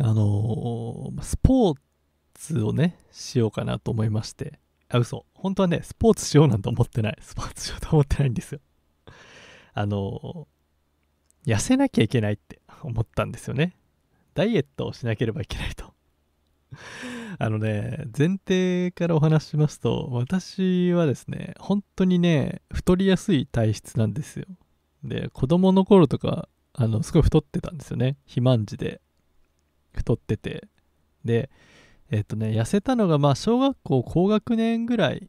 あのースポーツをね、しようかなと思いまして、あ、嘘。本当はね、スポーツしようなんて思ってない。スポーツしようと思ってないんですよ。あのー痩せなきゃいけないって思ったんですよね。ダイエットをしなければいけないと。あのね、前提からお話ししますと、私はですね、本当にね、太りやすい体質なんですよ。で、子供の頃とか、あの、すごい太ってたんですよね。肥満児で。太ってて。で、えっ、とね、痩せたのが、まあ、小学校高学年ぐらい。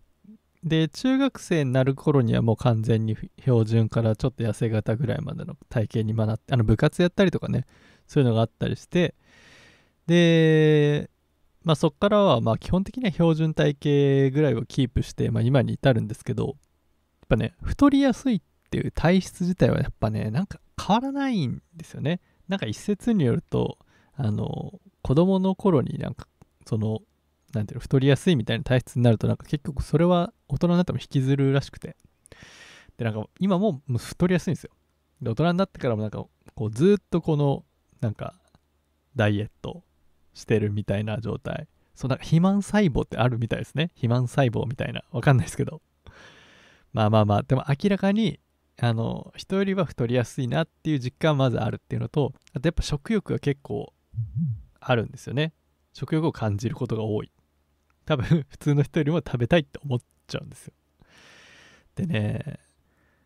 で、中学生になる頃にはもう完全に標準からちょっと痩せ型ぐらいまでの体型に学って、あの、部活やったりとかね、そういうのがあったりして、で、まあそこからはまあ基本的には標準体型ぐらいをキープして、まあ今に至るんですけど、やっぱね、太りやすいっていう体質自体はやっぱね、なんか変わらないんですよね。なんか一説によると、あの、子供の頃になんか、その、なんていうの、太りやすいみたいな体質になると、なんか結局それは大人になっても引きずるらしくて。で、なんか今も太りやすいんですよ。で、大人になってからもなんか、こうずっとこの、なんか、ダイエットしてるみたいな状態。そう、なんか肥満細胞ってあるみたいですね。肥満細胞みたいな。わかんないですけど。まあまあまあ、でも明らかに、あの、人よりは太りやすいなっていう実感はまずあるっていうのと、あとやっぱ食欲が結構あるんですよね。食欲を感じることが多い。多分、普通の人よりも食べたいって思っちゃうんですよ。でね、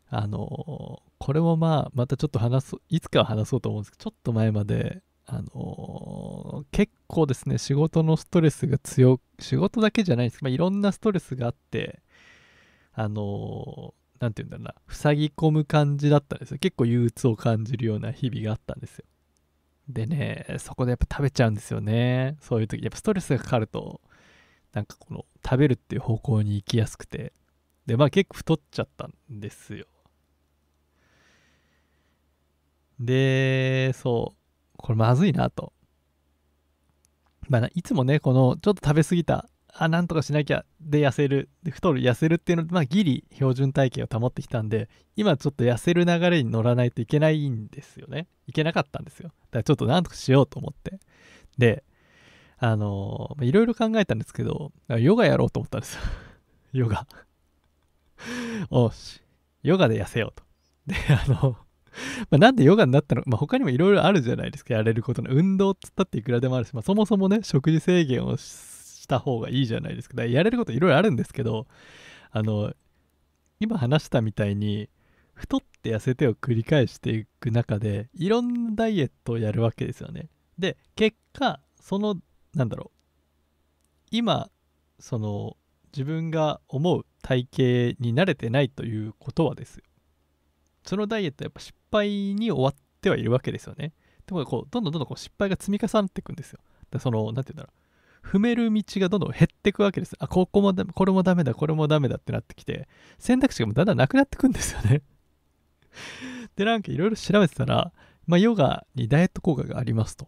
あのこれもまあ、またちょっと話そう、いつかは話そうと思うんですけど、ちょっと前まで、あの結構ですね、仕事のストレスが強仕事だけじゃないんですまあ、いろんなストレスがあって、あのなんて言うんだろうな、塞ぎ込む感じだったんですよ。結構憂鬱を感じるような日々があったんですよ。でね、そこでやっぱ食べちゃうんですよね。そういう時、やっぱストレスがかかると、なんかこの食べるっていう方向に行きやすくて、で、まあ結構太っちゃったんですよ。で、そう、これまずいなと。まあ、いつもね、このちょっと食べ過ぎた、あ、なんとかしなきゃ、で痩せる、で太る、痩せるっていうのまあギリ標準体型を保ってきたんで、今ちょっと痩せる流れに乗らないといけないんですよね。いけなかったんですよ。だからちょっとなんとかしようと思って。で、あのいろいろ考えたんですけど、ヨガやろうと思ったんですよ。ヨガ。おし、ヨガで痩せようと。で、あの、まあ、なんでヨガになったのまあ、他にもいろいろあるじゃないですか、やれることの。運動っつったっていくらでもあるし、まあ、そもそもね、食事制限をした方がいいじゃないですか。だからやれることいろいろあるんですけど、あの、今話したみたいに、太って痩せてを繰り返していく中で、いろんなダイエットをやるわけですよね。で、結果、その、なんだろう、今、その、自分が思う体型に慣れてないということはですよ。そのダイエットはやっぱ失敗に終わってはいるわけですよね。でもこうどんどんどんどんこう失敗が積み重なっていくんですよ。でその、なんて言うんだろう。踏める道がどんどん減っていくわけです。あ、ここもだこれもダメだ、これもダメだってなってきて、選択肢がもうだんだんなくなってくんですよね。で、なんかいろいろ調べてたら、まあ、ヨガにダイエット効果がありますと。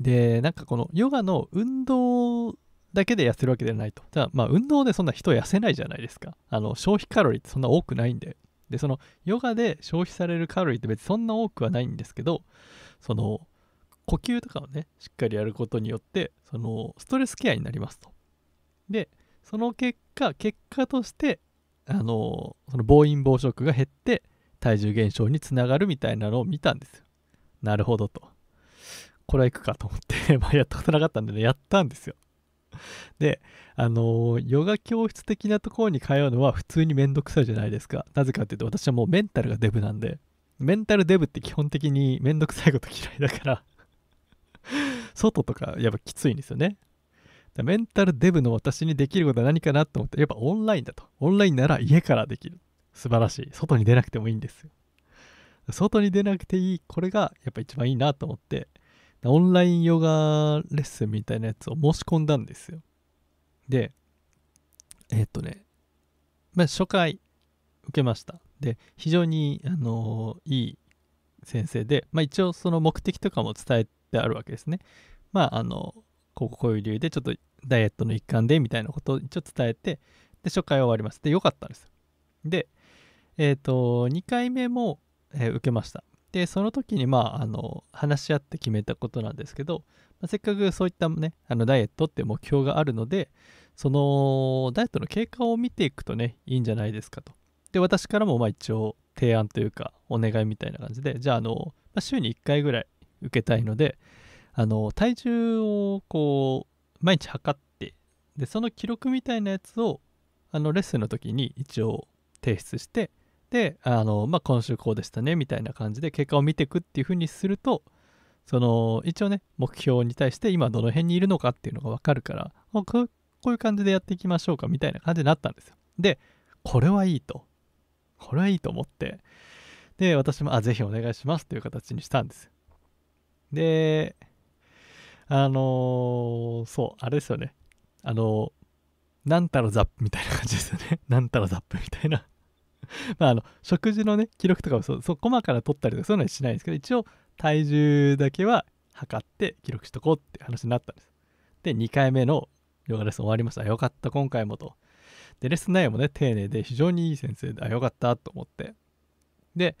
で、なんかこのヨガの運動だけで痩せるわけではないと。じゃあ、まあ、運動でそんな人痩せないじゃないですか。あの、消費カロリーってそんな多くないんで。で、その、ヨガで消費されるカロリーって別にそんな多くはないんですけど、その、呼吸とかをね、しっかりやることによって、その、ストレスケアになりますと。で、その結果、結果として、あの、その暴飲暴食が減って、体重減少につながるみたいなのを見たんですよ。なるほどと。これは行くかと思って、まあ、やったことなかったんでね、やったんですよ。で、あのヨガ教室的なところに通うのは普通にめんどくさいじゃないですか。なぜかっていうと、私はもうメンタルがデブなんで、メンタルデブって基本的にめんどくさいこと嫌いだから、外とかやっぱきついんですよね。メンタルデブの私にできることは何かなと思って、やっぱオンラインだと。オンラインなら家からできる。素晴らしい。外に出なくてもいいんですよ。外に出なくていい。これがやっぱ一番いいなと思って、オンラインヨガレッスンみたいなやつを申し込んだんですよ。で、えーっとね、まあ、初回受けました。で、非常に、あのーいい先生で、まあ、一応その目的とかも伝えてあるわけですね。まあ、あの、こうこういう理由でちょっとダイエットの一環でみたいなことを一応伝えて、で、初回終わります。で、よかったんです。で、えっ、と、2回目も、えー受けました。でその時にまああの話し合って決めたことなんですけど、まあ、せっかくそういったねあのダイエットって目標があるのでそのダイエットの経過を見ていくとねいいんじゃないですかとで私からもまあ一応提案というかお願いみたいな感じでじゃああの、まあ、週に1回ぐらい受けたいのであの体重をこう毎日測ってでその記録みたいなやつをあのレッスンの時に一応提出してであの、まあ、今週こうでしたねみたいな感じで結果を見ていくっていう風にするとその一応ね目標に対して今どの辺にいるのかっていうのが分かるからこういう感じでやっていきましょうかみたいな感じになったんですよ。でこれはいいと。これはいいと思って。で私もあぜひお願いしますという形にしたんですであのー、そうあれですよね。あのなんたらザップみたいな感じですよね。なんたらザップみたいな。まあ、あの食事のね記録とかもそうそう細から取ったりとかそういうのはしないんですけど一応体重だけは測って記録しとこうって話になったんです。で2回目のヨガレッスン終わりました。よかった今回もと。でレッスン内容もね丁寧で非常にいい先生であよかったと思って。で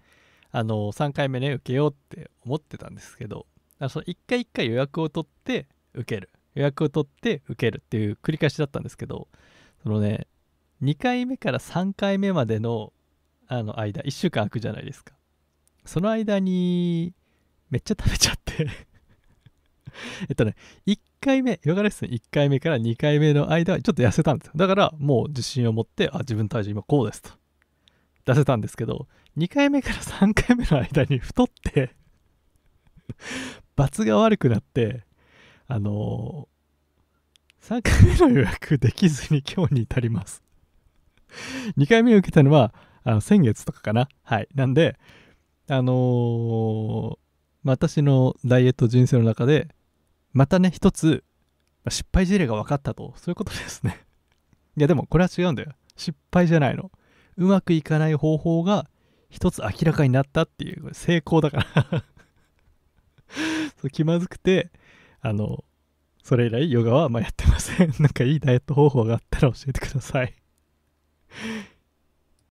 あの3回目ね受けようって思ってたんですけどその1回1回予約を取って受ける。予約を取って受けるっていう繰り返しだったんですけどそのね2回目から3回目までのあの間1週間空くじゃないですか。その間にめっちゃ食べちゃって。えっとね1回目ヨガレッスン1回目から2回目の間はちょっと痩せたんですよ。だからもう自信を持ってあ自分体重今こうですと。出せたんですけど2回目から3回目の間に太って罰が悪くなってあのー、3回目の予約できずに今日に至ります 2回目を受けたのはあの先月とかかな。はい。なんで、あのー、私のダイエット人生の中で、またね、一つ、失敗事例が分かったと、そういうことですね。いや、でもこれは違うんだよ。失敗じゃないの。うまくいかない方法が一つ明らかになったっていう、成功だから気まずくて、あの、それ以来ヨガはまやってません。なんかいいダイエット方法があったら教えてください